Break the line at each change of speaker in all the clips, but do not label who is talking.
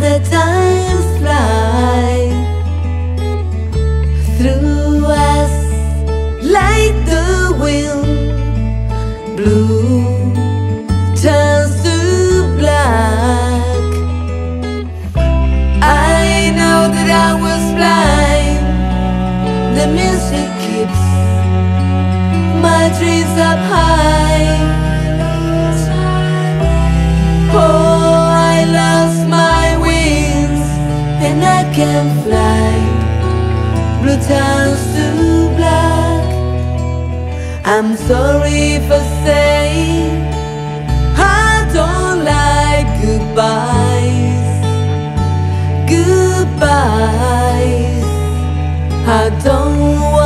the times fly through us like the wind. Blue turns to black. I know that I was blind. The music keeps my dreams up high. Can't fly. Blue turns to black. I'm sorry for saying I don't like goodbyes. Goodbyes. I don't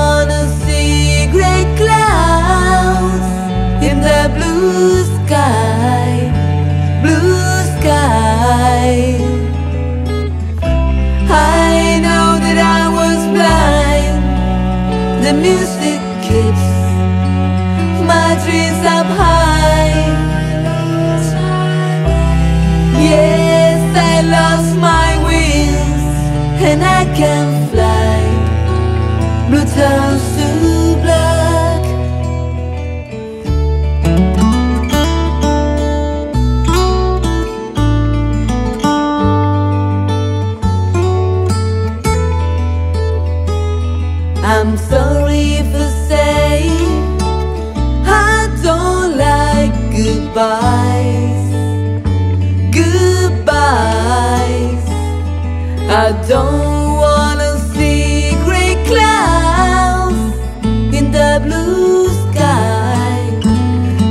The music keeps my dreams up high. Yes, I lost my wings and I can't fly. Blue turns to black. I'm sorry goodbyes, goodbyes. I don't wanna see gray clouds in the blue sky,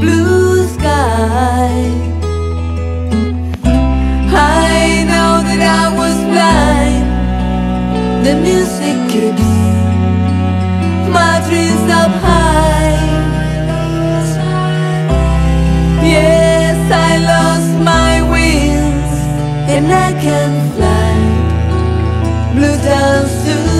blue sky. I know that I was blind. The music keeps my dreams up high. and I can fly. Blue down through